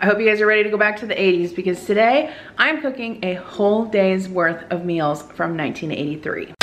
I hope you guys are ready to go back to the 80s because today I'm cooking a whole day's worth of meals from 1983.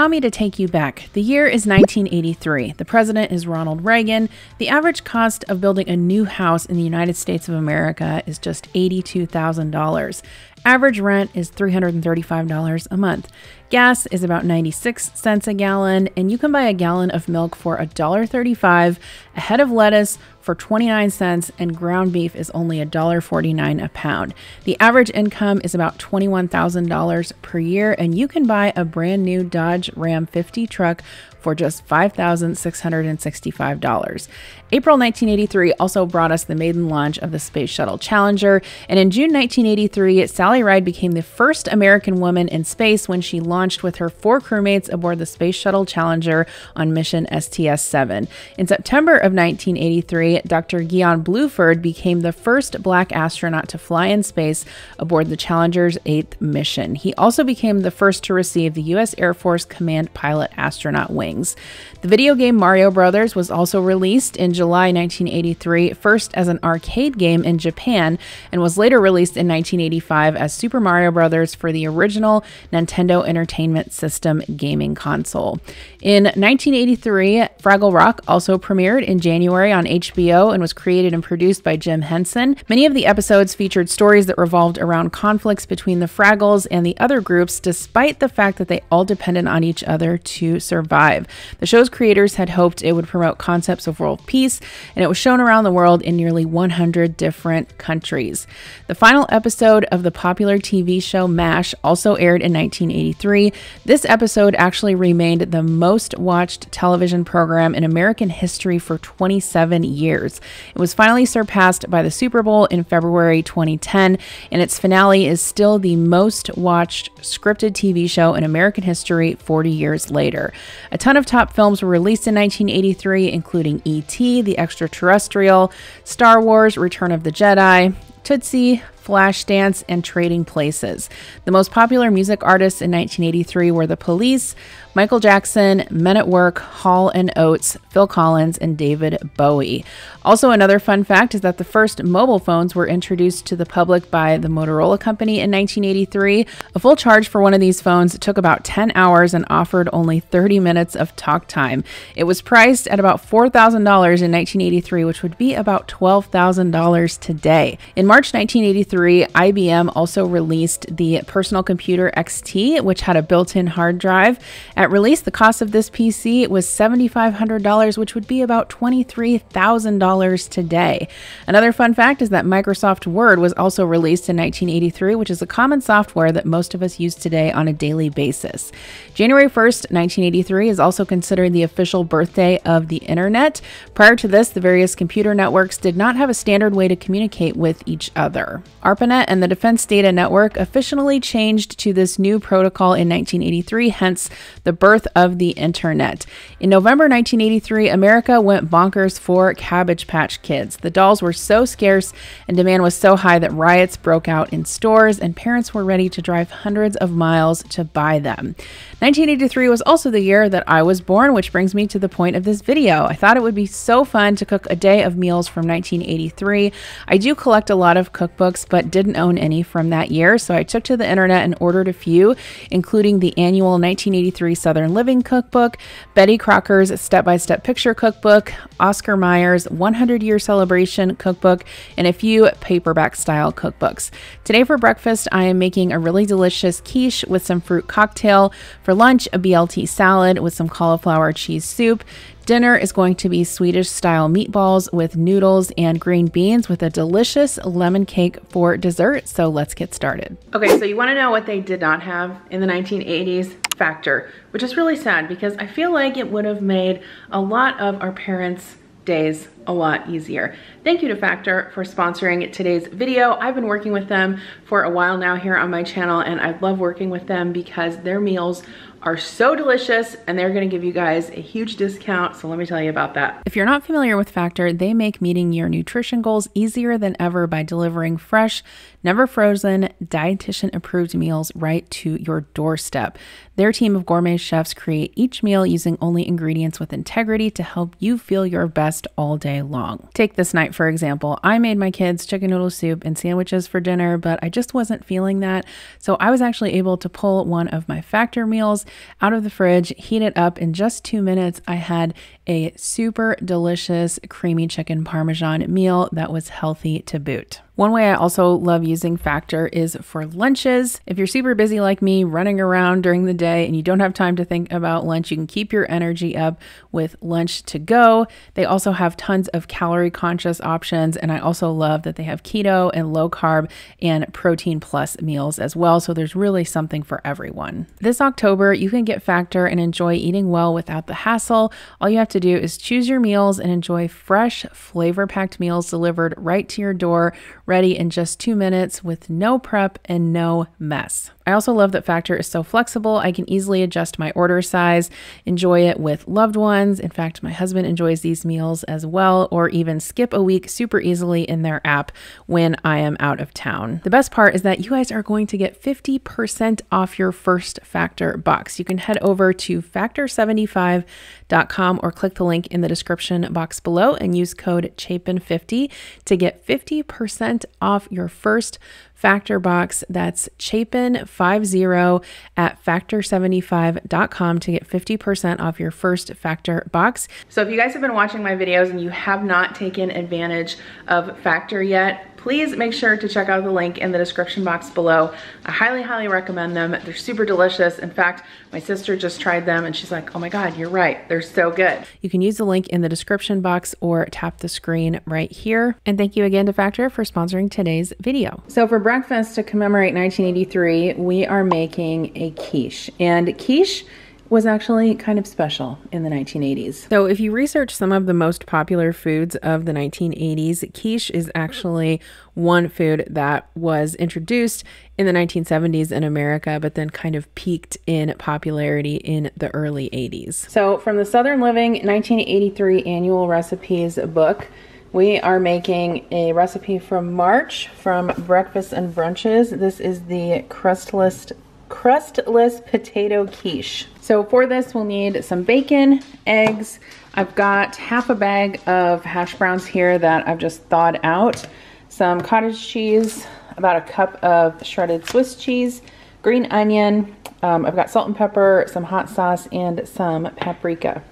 Allow me to take you back. The year is 1983. The president is Ronald Reagan. The average cost of building a new house in the United States of America is just $82,000. Average rent is $335 a month. Gas is about 96 cents a gallon, and you can buy a gallon of milk for $1.35, a head of lettuce for 29 cents, and ground beef is only $1.49 a pound. The average income is about $21,000 per year, and you can buy a brand new Dodge Ram 50 truck for just $5,665. April 1983 also brought us the maiden launch of the Space Shuttle Challenger, and in June 1983, Sally Ride became the first American woman in space when she launched with her four crewmates aboard the Space Shuttle Challenger on mission STS 7. In September of 1983, Dr. Guion Bluford became the first black astronaut to fly in space aboard the Challenger's eighth mission. He also became the first to receive the U.S. Air Force Command Pilot Astronaut Wing things. The video game Mario Brothers was also released in July 1983, first as an arcade game in Japan, and was later released in 1985 as Super Mario Brothers for the original Nintendo Entertainment System gaming console. In 1983, Fraggle Rock also premiered in January on HBO and was created and produced by Jim Henson. Many of the episodes featured stories that revolved around conflicts between the Fraggles and the other groups, despite the fact that they all depended on each other to survive. The show's creators had hoped it would promote concepts of world peace, and it was shown around the world in nearly 100 different countries. The final episode of the popular TV show MASH also aired in 1983. This episode actually remained the most watched television program in American history for 27 years. It was finally surpassed by the Super Bowl in February 2010, and its finale is still the most watched scripted TV show in American history 40 years later. A ton of top films were released in 1983, including E.T., The Extraterrestrial, Star Wars, Return of the Jedi, Tootsie, Flashdance, and Trading Places. The most popular music artists in 1983 were The Police, Michael Jackson, Men at Work, Hall and Oates, Phil Collins, and David Bowie. Also, another fun fact is that the first mobile phones were introduced to the public by the Motorola Company in 1983. A full charge for one of these phones took about 10 hours and offered only 30 minutes of talk time. It was priced at about $4,000 in 1983, which would be about $12,000 today. In March 1983, IBM also released the Personal Computer XT, which had a built in hard drive. At release, the cost of this PC was $7,500, which would be about $23,000 today. Another fun fact is that Microsoft Word was also released in 1983, which is a common software that most of us use today on a daily basis. January 1st, 1983 is also considered the official birthday of the internet. Prior to this, the various computer networks did not have a standard way to communicate with each other. ARPANET and the Defense Data Network officially changed to this new protocol in 1983, hence the the birth of the internet. In November 1983, America went bonkers for Cabbage Patch Kids. The dolls were so scarce and demand was so high that riots broke out in stores, and parents were ready to drive hundreds of miles to buy them. 1983 was also the year that I was born, which brings me to the point of this video. I thought it would be so fun to cook a day of meals from 1983. I do collect a lot of cookbooks, but didn't own any from that year, so I took to the internet and ordered a few, including the annual 1983 Southern Living Cookbook, Betty Crocker's Step by Step Picture Cookbook, Oscar Mayer's 100 Year Celebration Cookbook, and a few paperback style cookbooks. Today for breakfast, I am making a really delicious quiche with some fruit cocktail. For lunch, a BLT salad with some cauliflower cheese soup. Dinner is going to be Swedish style meatballs with noodles and green beans with a delicious lemon cake for dessert. So let's get started. Okay, so you wanna know what they did not have in the 1980s? Factor, which is really sad because I feel like it would have made a lot of our parents' days a lot easier. Thank you to Factor for sponsoring today's video. I've been working with them for a while now here on my channel and I love working with them because their meals are so delicious and they're gonna give you guys a huge discount. So let me tell you about that. If you're not familiar with Factor, they make meeting your nutrition goals easier than ever by delivering fresh, never frozen, dietitian approved meals right to your doorstep. Their team of gourmet chefs create each meal using only ingredients with integrity to help you feel your best all day long. Take this night, for example. I made my kids chicken noodle soup and sandwiches for dinner, but I just wasn't feeling that. So I was actually able to pull one of my Factor meals out of the fridge, heat it up in just two minutes. I had a super delicious creamy chicken parmesan meal that was healthy to boot. One way I also love using Factor is for lunches. If you're super busy like me, running around during the day, and you don't have time to think about lunch, you can keep your energy up with lunch to go. They also have tons of calorie conscious options, and I also love that they have keto and low carb and protein plus meals as well. So there's really something for everyone. This October, you can get Factor and enjoy eating well without the hassle. All you have to do is choose your meals and enjoy fresh, flavor packed meals delivered right to your door ready in just two minutes with no prep and no mess. I also love that Factor is so flexible. I can easily adjust my order size, enjoy it with loved ones. In fact, my husband enjoys these meals as well, or even skip a week super easily in their app when I am out of town. The best part is that you guys are going to get 50% off your first Factor box. You can head over to factor75.com or click the link in the description box below and use code CHAPIN50 to get 50% off your first Factor box. That's Chapin50 at factor75.com to get 50% off your first Factor box. So if you guys have been watching my videos and you have not taken advantage of Factor yet, please make sure to check out the link in the description box below. I highly, highly recommend them. They're super delicious. In fact, my sister just tried them and she's like, oh my God, you're right. They're so good. You can use the link in the description box or tap the screen right here. And thank you again to Factor for sponsoring today's video. So for breakfast to commemorate 1983, we are making a quiche. And quiche was actually kind of special in the 1980s. So, if you research some of the most popular foods of the 1980s, quiche is actually one food that was introduced in the 1970s in America, but then kind of peaked in popularity in the early 80s. So, from the Southern Living 1983 Annual Recipes book, we are making a recipe from March from Breakfast and Brunches. This is the crustless crustless potato quiche. So for this, we'll need some bacon, eggs. I've got half a bag of hash browns here that I've just thawed out, some cottage cheese, about a cup of shredded Swiss cheese, green onion, um, I've got salt and pepper, some hot sauce, and some paprika.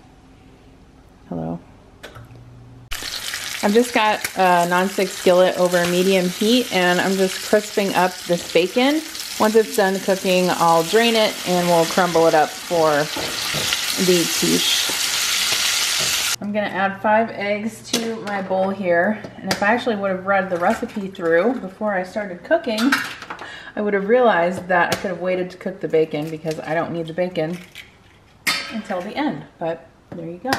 Hello. I've just got a nonstick skillet over medium heat and I'm just crisping up this bacon. Once it's done cooking, I'll drain it and we'll crumble it up for the quiche. I'm gonna add five eggs to my bowl here. And if I actually would have read the recipe through before I started cooking, I would have realized that I could have waited to cook the bacon because I don't need the bacon until the end, but there you go.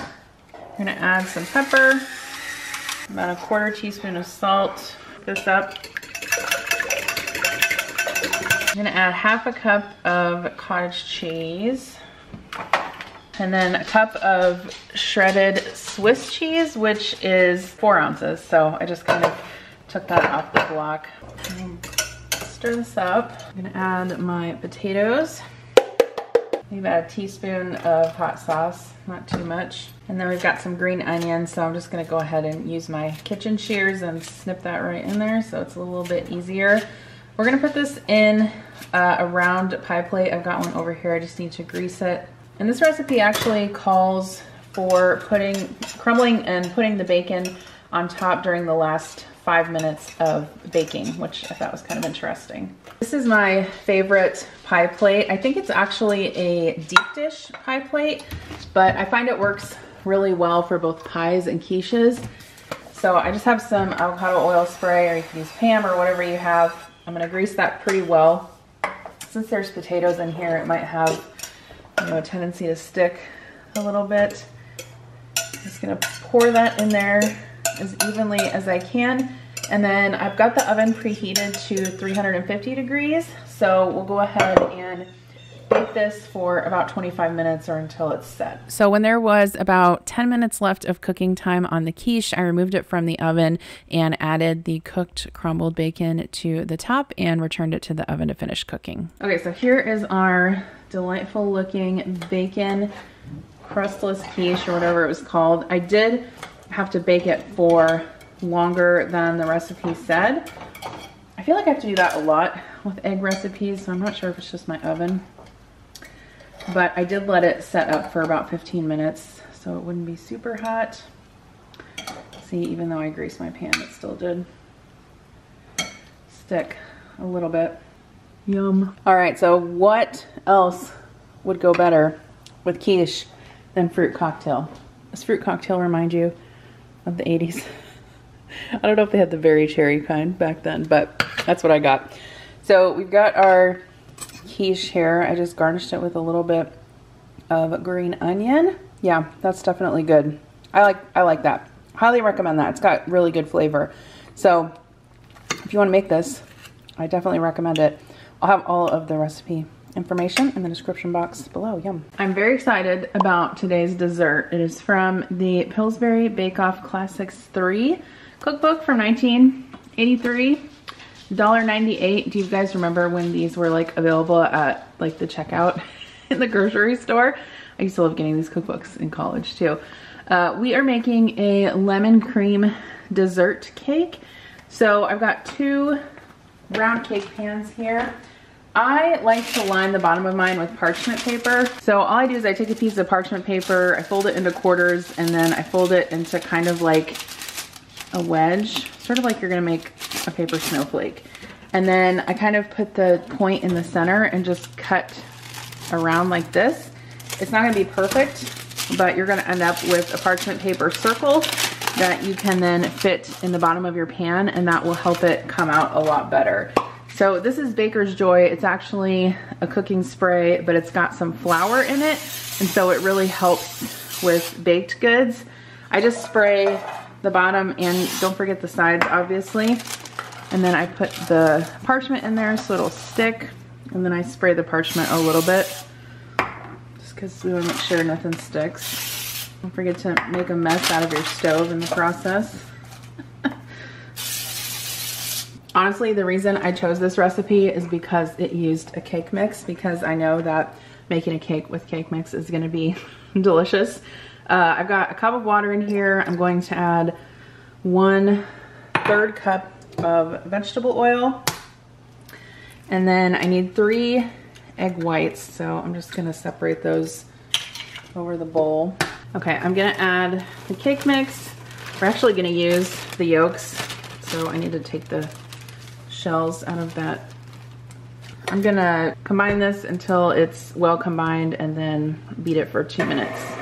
I'm gonna add some pepper, about a quarter teaspoon of salt, this up. Gonna add half a cup of cottage cheese and then a cup of shredded Swiss cheese, which is four ounces. So I just kind of took that off the block. Stir this up. I'm gonna add my potatoes. About a teaspoon of hot sauce, not too much. And then we've got some green onions, so I'm just gonna go ahead and use my kitchen shears and snip that right in there so it's a little bit easier. We're gonna put this in uh, a round pie plate. I've got one over here, I just need to grease it. And this recipe actually calls for putting, crumbling and putting the bacon on top during the last five minutes of baking, which I thought was kind of interesting. This is my favorite pie plate. I think it's actually a deep dish pie plate, but I find it works really well for both pies and quiches. So I just have some avocado oil spray, or you can use Pam or whatever you have. I'm gonna grease that pretty well. Since there's potatoes in here, it might have you know, a tendency to stick a little bit. Just gonna pour that in there as evenly as I can. And then I've got the oven preheated to 350 degrees. So we'll go ahead and bake this for about 25 minutes or until it's set. So when there was about 10 minutes left of cooking time on the quiche, I removed it from the oven and added the cooked crumbled bacon to the top and returned it to the oven to finish cooking. Okay, so here is our delightful looking bacon crustless quiche or whatever it was called. I did have to bake it for longer than the recipe said. I feel like I have to do that a lot with egg recipes, so I'm not sure if it's just my oven. But I did let it set up for about 15 minutes so it wouldn't be super hot. See, even though I greased my pan, it still did stick a little bit. Yum. All right, so what else would go better with quiche than fruit cocktail? Does fruit cocktail remind you of the 80s? I don't know if they had the very cherry kind back then, but that's what I got. So we've got our quiche here. I just garnished it with a little bit of green onion. Yeah, that's definitely good. I like I like that. Highly recommend that. It's got really good flavor. So if you want to make this, I definitely recommend it. I'll have all of the recipe information in the description box below. Yum. I'm very excited about today's dessert. It is from the Pillsbury Bake Off Classics 3 cookbook from 1983. $1.98. Do you guys remember when these were like available at like the checkout in the grocery store? I used to love getting these cookbooks in college too. Uh, we are making a lemon cream dessert cake. So I've got two round cake pans here. I like to line the bottom of mine with parchment paper. So all I do is I take a piece of parchment paper, I fold it into quarters, and then I fold it into kind of like a wedge, sort of like you're gonna make a paper snowflake. And then I kind of put the point in the center and just cut around like this. It's not gonna be perfect, but you're gonna end up with a parchment paper circle that you can then fit in the bottom of your pan and that will help it come out a lot better. So this is Baker's Joy. It's actually a cooking spray, but it's got some flour in it. And so it really helps with baked goods. I just spray the bottom and don't forget the sides, obviously. And then I put the parchment in there so it'll stick. And then I spray the parchment a little bit just because we want to make sure nothing sticks. Don't forget to make a mess out of your stove in the process. Honestly, the reason I chose this recipe is because it used a cake mix because I know that making a cake with cake mix is gonna be delicious. Uh, I've got a cup of water in here. I'm going to add one third cup of vegetable oil. And then I need three egg whites. So I'm just gonna separate those over the bowl. Okay, I'm gonna add the cake mix. We're actually gonna use the yolks. So I need to take the shells out of that. I'm gonna combine this until it's well combined and then beat it for two minutes.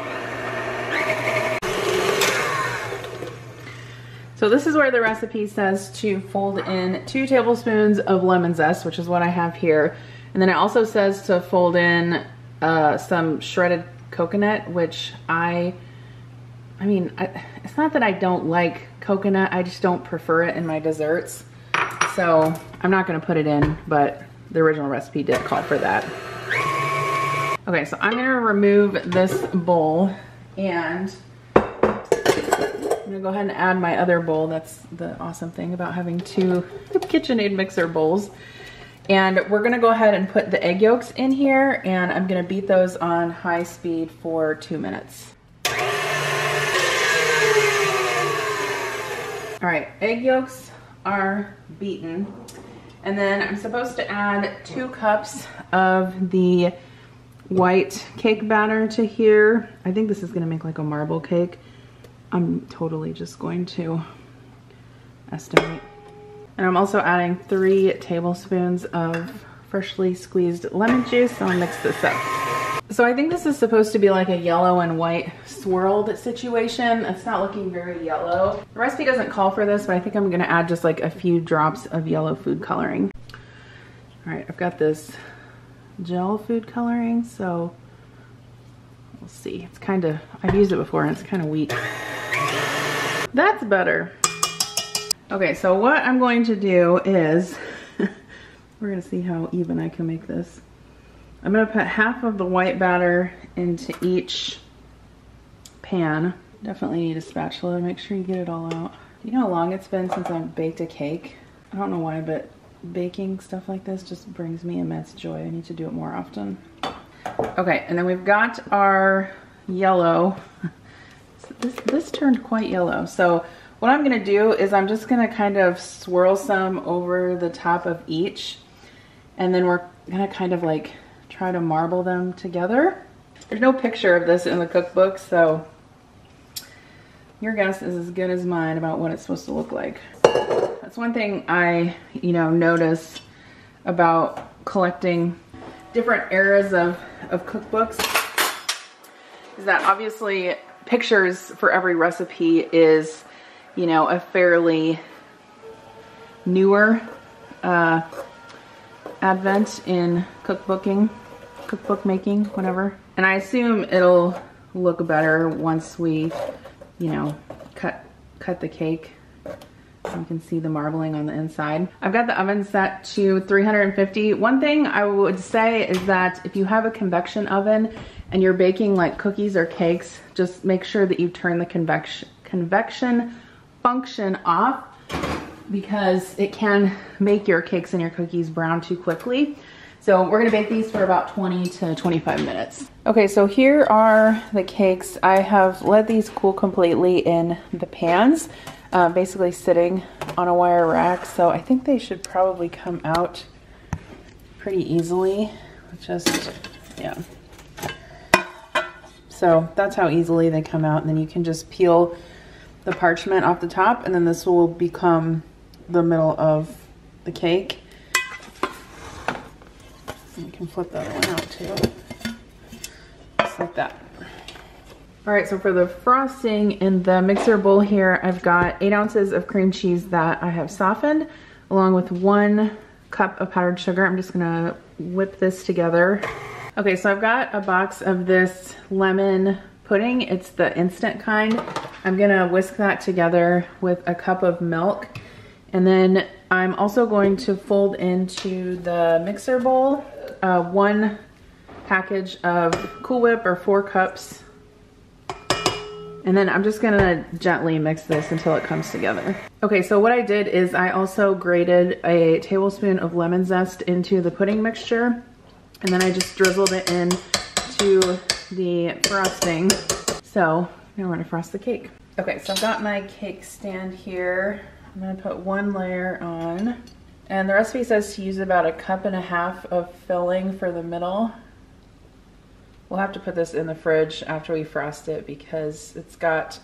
So this is where the recipe says to fold in two tablespoons of lemon zest, which is what I have here. And then it also says to fold in uh, some shredded coconut, which I, I mean, I, it's not that I don't like coconut, I just don't prefer it in my desserts. So I'm not gonna put it in, but the original recipe did call for that. Okay, so I'm gonna remove this bowl and gonna go ahead and add my other bowl. That's the awesome thing about having two KitchenAid mixer bowls. And we're gonna go ahead and put the egg yolks in here and I'm gonna beat those on high speed for two minutes. All right, egg yolks are beaten. And then I'm supposed to add two cups of the white cake batter to here. I think this is gonna make like a marble cake. I'm totally just going to estimate. And I'm also adding three tablespoons of freshly squeezed lemon juice. So I'll mix this up. So I think this is supposed to be like a yellow and white swirled situation. It's not looking very yellow. The recipe doesn't call for this, but I think I'm gonna add just like a few drops of yellow food coloring. All right, I've got this gel food coloring, so we'll see. It's kind of, I've used it before and it's kind of weak. That's better. Okay, so what I'm going to do is, we're gonna see how even I can make this. I'm gonna put half of the white batter into each pan. Definitely need a spatula to make sure you get it all out. You know how long it's been since I've baked a cake? I don't know why, but baking stuff like this just brings me immense joy. I need to do it more often. Okay, and then we've got our yellow. This, this turned quite yellow. So what I'm gonna do is I'm just gonna kind of swirl some over the top of each and then we're gonna kind of like try to marble them together. There's no picture of this in the cookbook, so your guess is as good as mine about what it's supposed to look like. That's one thing I, you know, notice about collecting different eras of, of cookbooks is that obviously pictures for every recipe is, you know, a fairly newer uh, advent in cookbooking, cookbook making, whatever. And I assume it'll look better once we, you know, cut cut the cake. You can see the marbling on the inside. I've got the oven set to 350. One thing I would say is that if you have a convection oven and you're baking like cookies or cakes, just make sure that you turn the convection, convection function off because it can make your cakes and your cookies brown too quickly. So we're gonna bake these for about 20 to 25 minutes. Okay, so here are the cakes. I have let these cool completely in the pans, uh, basically sitting on a wire rack. So I think they should probably come out pretty easily. Just, yeah. So that's how easily they come out. And then you can just peel the parchment off the top and then this will become the middle of the cake. You can flip that one out too. Just like that. All right, so for the frosting in the mixer bowl here, I've got eight ounces of cream cheese that I have softened, along with one cup of powdered sugar. I'm just gonna whip this together. Okay, so I've got a box of this lemon pudding. It's the instant kind. I'm gonna whisk that together with a cup of milk. And then I'm also going to fold into the mixer bowl uh, one package of Cool Whip or four cups. And then I'm just gonna gently mix this until it comes together. Okay, so what I did is I also grated a tablespoon of lemon zest into the pudding mixture. And then I just drizzled it in to the frosting. So now we're gonna frost the cake. Okay, so I've got my cake stand here. I'm gonna put one layer on. And the recipe says to use about a cup and a half of filling for the middle. We'll have to put this in the fridge after we frost it because it's got,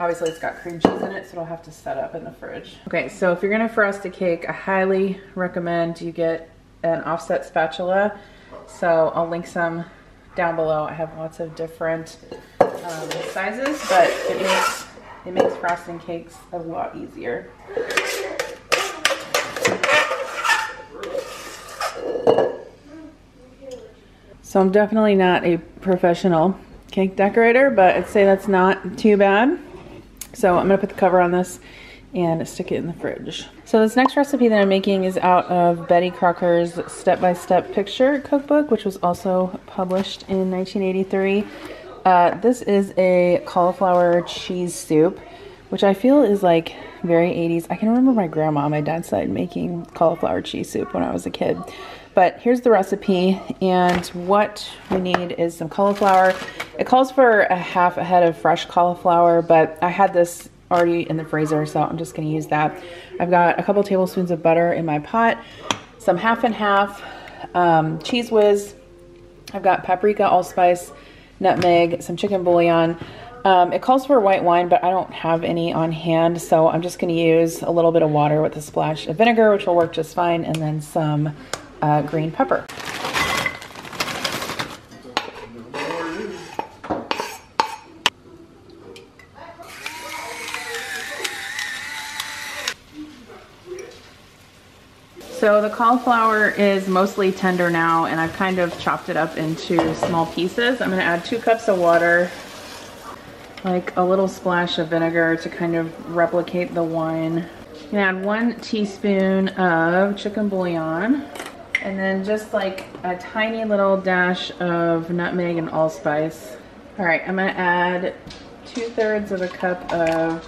obviously it's got cream cheese in it, so it'll have to set up in the fridge. Okay, so if you're gonna frost a cake, I highly recommend you get an offset spatula. So I'll link some down below. I have lots of different um, sizes, but it makes, it makes frosting cakes a lot easier. So I'm definitely not a professional cake decorator, but I'd say that's not too bad. So I'm gonna put the cover on this and stick it in the fridge. So this next recipe that I'm making is out of Betty Crocker's step-by-step -step picture cookbook, which was also published in 1983. Uh, this is a cauliflower cheese soup, which I feel is like very 80s. I can remember my grandma on my dad's side making cauliflower cheese soup when I was a kid. But here's the recipe and what we need is some cauliflower. It calls for a half a head of fresh cauliflower, but I had this already in the freezer, so I'm just gonna use that. I've got a couple tablespoons of butter in my pot, some half and half um, Cheez Whiz. I've got paprika, allspice, nutmeg, some chicken bouillon. Um, it calls for white wine, but I don't have any on hand, so I'm just gonna use a little bit of water with a splash of vinegar, which will work just fine, and then some uh, green pepper. So the cauliflower is mostly tender now and I've kind of chopped it up into small pieces. I'm gonna add two cups of water, like a little splash of vinegar to kind of replicate the wine. I'm gonna add one teaspoon of chicken bouillon and then just like a tiny little dash of nutmeg and allspice. All right, I'm gonna add two thirds of a cup of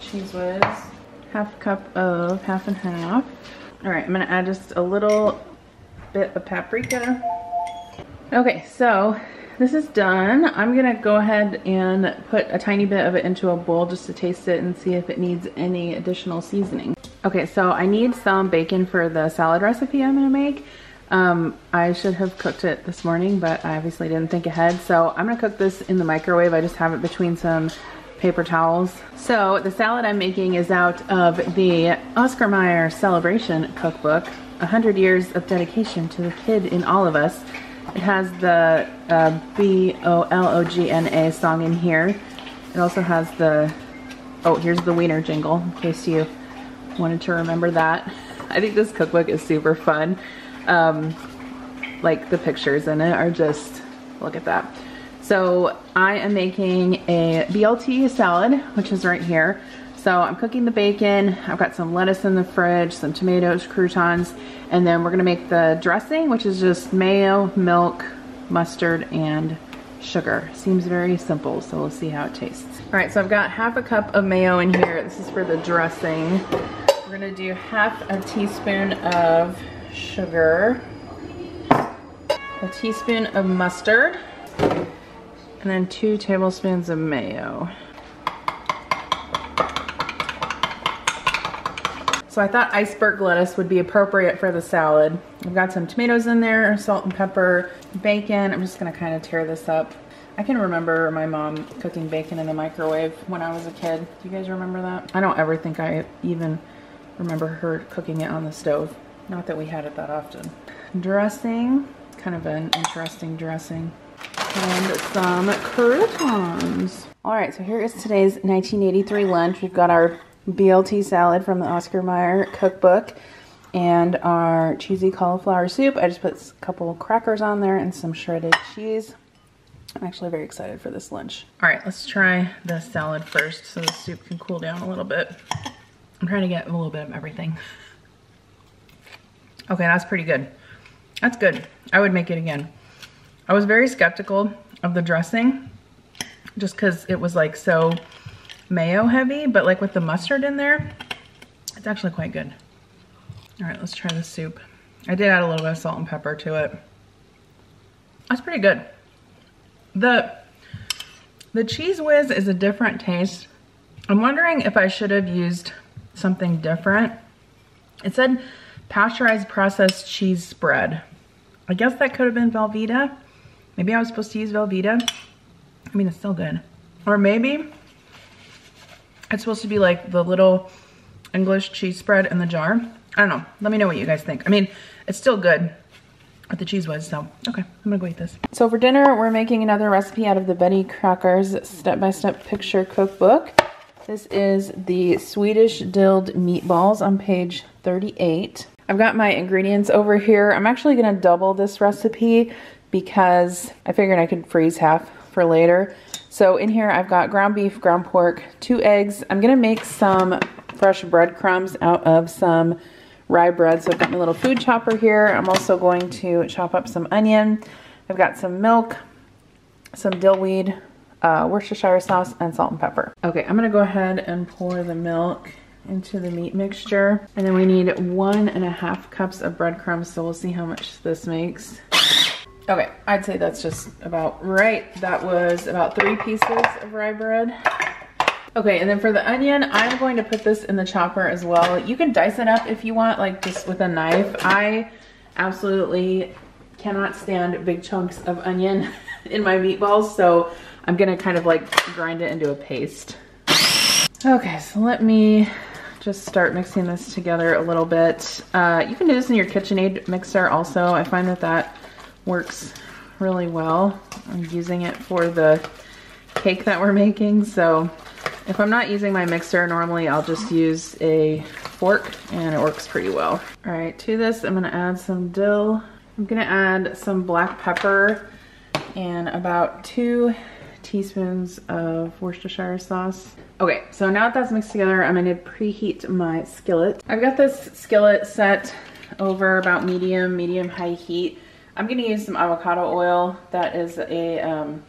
Cheez Whiz, half cup of half and half. All right, I'm gonna add just a little bit of paprika. Okay, so this is done. I'm gonna go ahead and put a tiny bit of it into a bowl just to taste it and see if it needs any additional seasoning. Okay, so I need some bacon for the salad recipe I'm gonna make. Um, I should have cooked it this morning, but I obviously didn't think ahead. So I'm gonna cook this in the microwave. I just have it between some paper towels. So the salad I'm making is out of the Oscar Mayer Celebration Cookbook, 100 Years of Dedication to the Kid in All of Us. It has the uh, B-O-L-O-G-N-A song in here. It also has the, oh, here's the wiener jingle, in case you wanted to remember that. I think this cookbook is super fun. Um, like the pictures in it are just, look at that. So I am making a BLT salad, which is right here. So I'm cooking the bacon. I've got some lettuce in the fridge, some tomatoes, croutons, and then we're gonna make the dressing, which is just mayo, milk, mustard, and sugar. Seems very simple, so we'll see how it tastes. All right, so I've got half a cup of mayo in here. This is for the dressing. We're gonna do half a teaspoon of sugar, a teaspoon of mustard, and then two tablespoons of mayo. So I thought iceberg lettuce would be appropriate for the salad. I've got some tomatoes in there, salt and pepper, bacon. I'm just gonna kind of tear this up. I can remember my mom cooking bacon in the microwave when I was a kid. Do you guys remember that? I don't ever think I even remember her cooking it on the stove. Not that we had it that often. Dressing, kind of an interesting dressing. And some croutons. All right, so here is today's 1983 lunch. We've got our BLT salad from the Oscar Mayer cookbook and our cheesy cauliflower soup. I just put a couple crackers on there and some shredded cheese. I'm actually very excited for this lunch. All right, let's try the salad first so the soup can cool down a little bit. I'm trying to get a little bit of everything. Okay, that's pretty good. That's good. I would make it again. I was very skeptical of the dressing just because it was like so mayo heavy, but like with the mustard in there, it's actually quite good. All right, let's try the soup. I did add a little bit of salt and pepper to it. That's pretty good. The, the Cheez Whiz is a different taste. I'm wondering if I should have used something different. It said pasteurized processed cheese spread. I guess that could have been Velveeta. Maybe I was supposed to use Velveeta. I mean, it's still good. Or maybe it's supposed to be like the little English cheese spread in the jar. I don't know. Let me know what you guys think. I mean, it's still good with the Cheez Whiz. so okay, I'm gonna go eat this. So for dinner, we're making another recipe out of the Betty Crocker's step-by-step -step picture cookbook. This is the Swedish dilled meatballs on page 38. I've got my ingredients over here. I'm actually gonna double this recipe because I figured I could freeze half for later. So in here I've got ground beef, ground pork, two eggs. I'm gonna make some fresh breadcrumbs out of some rye bread. So I've got my little food chopper here. I'm also going to chop up some onion. I've got some milk, some dill weed, uh, Worcestershire sauce, and salt and pepper. Okay, I'm gonna go ahead and pour the milk into the meat mixture. And then we need one and a half cups of breadcrumbs, so we'll see how much this makes. Okay, I'd say that's just about right. That was about three pieces of rye bread. Okay, and then for the onion, I'm going to put this in the chopper as well. You can dice it up if you want, like just with a knife. I absolutely cannot stand big chunks of onion in my meatballs, so I'm gonna kind of like grind it into a paste. Okay, so let me just start mixing this together a little bit. Uh, you can do this in your KitchenAid mixer also. I find that that works really well. I'm using it for the cake that we're making. So if I'm not using my mixer, normally I'll just use a fork and it works pretty well. All right, to this, I'm gonna add some dill. I'm gonna add some black pepper and about two teaspoons of Worcestershire sauce. Okay, so now that that's mixed together, I'm gonna preheat my skillet. I've got this skillet set over about medium, medium high heat. I'm gonna use some avocado oil. That is a um,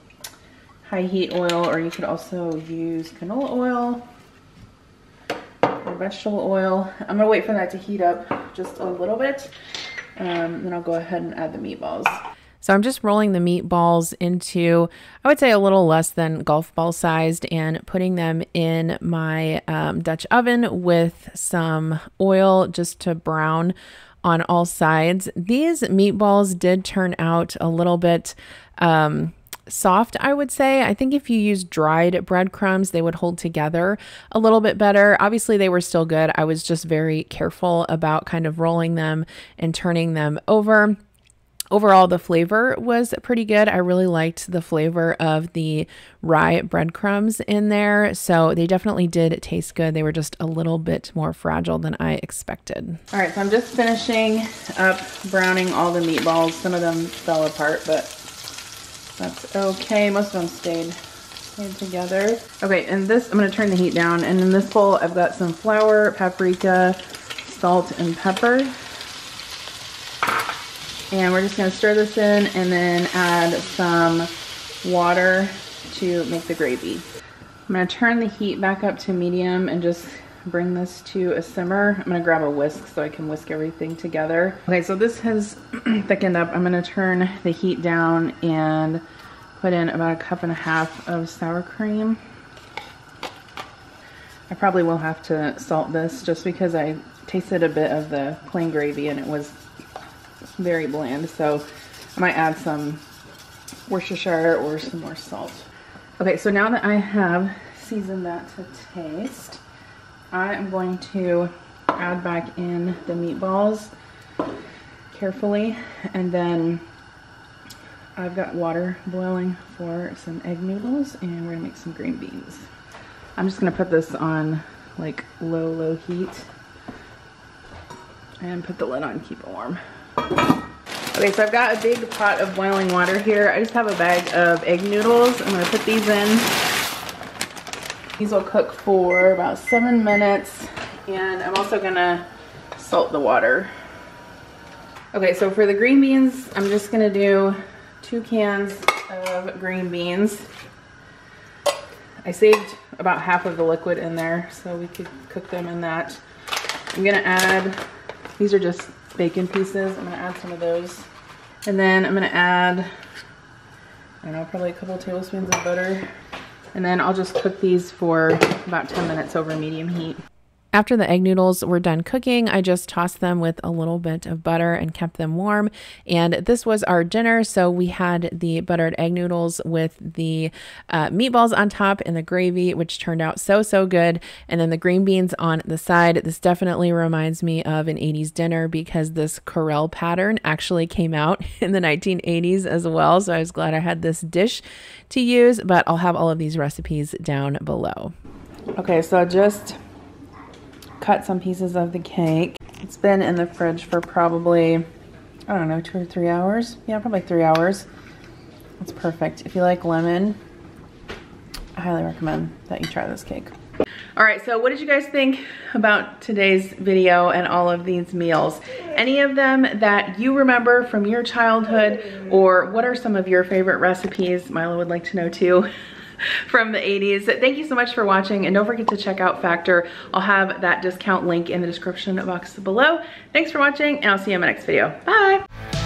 high heat oil, or you could also use canola oil or vegetable oil. I'm gonna wait for that to heat up just a little bit. Um, then I'll go ahead and add the meatballs. So I'm just rolling the meatballs into, I would say a little less than golf ball sized and putting them in my um, Dutch oven with some oil just to brown on all sides. These meatballs did turn out a little bit um, soft, I would say. I think if you use dried breadcrumbs, they would hold together a little bit better. Obviously, they were still good. I was just very careful about kind of rolling them and turning them over. Overall, the flavor was pretty good. I really liked the flavor of the rye breadcrumbs in there. So they definitely did taste good. They were just a little bit more fragile than I expected. All right, so I'm just finishing up browning all the meatballs. Some of them fell apart, but that's okay. Most of them stayed, together. Okay, and this, I'm gonna turn the heat down. And in this bowl, I've got some flour, paprika, salt, and pepper. And we're just gonna stir this in and then add some water to make the gravy. I'm gonna turn the heat back up to medium and just bring this to a simmer. I'm gonna grab a whisk so I can whisk everything together. Okay, so this has thickened up. I'm gonna turn the heat down and put in about a cup and a half of sour cream. I probably will have to salt this just because I tasted a bit of the plain gravy and it was very bland. So I might add some Worcestershire or some more salt. Okay, so now that I have seasoned that to taste, I am going to add back in the meatballs carefully and then I've got water boiling for some egg noodles and we're gonna make some green beans. I'm just gonna put this on like low, low heat and put the lid on, keep it warm. Okay, so I've got a big pot of boiling water here. I just have a bag of egg noodles. I'm gonna put these in. These will cook for about seven minutes. And I'm also gonna salt the water. Okay, so for the green beans, I'm just gonna do two cans of green beans. I saved about half of the liquid in there so we could cook them in that. I'm gonna add, these are just bacon pieces. I'm gonna add some of those. And then I'm gonna add, I don't know, probably a couple tablespoons of butter. And then I'll just cook these for about 10 minutes over medium heat. After the egg noodles were done cooking, I just tossed them with a little bit of butter and kept them warm. And this was our dinner. So we had the buttered egg noodles with the uh, meatballs on top and the gravy, which turned out so, so good. And then the green beans on the side. This definitely reminds me of an 80s dinner because this Corelle pattern actually came out in the 1980s as well. So I was glad I had this dish to use, but I'll have all of these recipes down below. Okay, so just cut some pieces of the cake. It's been in the fridge for probably, I don't know, two or three hours. Yeah, probably three hours. It's perfect. If you like lemon, I highly recommend that you try this cake. All right, so what did you guys think about today's video and all of these meals? Any of them that you remember from your childhood or what are some of your favorite recipes? Milo would like to know too. from the 80s. Thank you so much for watching and don't forget to check out Factor. I'll have that discount link in the description box below. Thanks for watching and I'll see you in my next video. Bye!